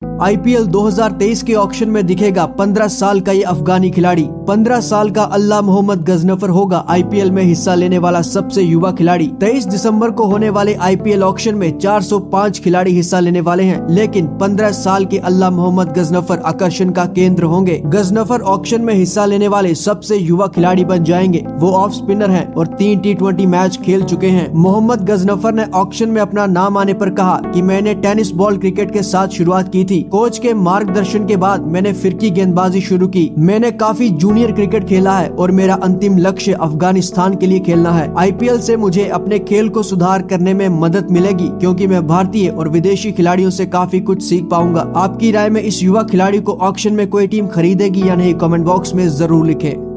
Bye. IPL 2023 के auction में दिखेगा 15 साल का ये अफगानी खिलाड़ी। 15 साल का अल्लाह मोहम्मद गजनफर होगा आईपीएल में हिस्सा लेने वाला सबसे युवा खिलाड़ी। 23 दिसंबर को होने वाले आईपीएल ऑक्शन में 405 खिलाड़ी हिस्सा लेने वाले हैं, लेकिन 15 साल के अल्लाह मोहम्मद गजनफर आकर्षण का केंद्र होंगे। गजनफर ऑक्शन में हिस्सा लेने वाले सबसे युवा खिलाड़ी बन जाएँगे। वो ऑफ़ स्पिनर है और तीन टी मैच खेल चुके हैं। मोहम्मद गजनफर ने ऑक्शन में अपना नाम आने आरोप कहा की मैंने टेनिस बॉल क्रिकेट के साथ शुरुआत की थी। कोच के मार्गदर्शन के बाद मैंने फिरकी गेंदबाजी शुरू की। मैंने काफ़ी जूनियर क्रिकेट खेला है और मेरा अंतिम लक्ष्य अफ़गानिस्तान के लिए खेलना है। आईपीएल से मुझे अपने खेल को सुधार करने में मदद मिलेगी, क्योंकि मैं भारतीय और विदेशी खिलाड़ियों से काफ़ी कुछ सीख पाऊँगा। आपकी राय में इस युवा खिलाड़ी को ऑक्शन में कोई टीम खरीदेगी या नहीं, कमेंट बॉक्स में ज़रूर लिखे।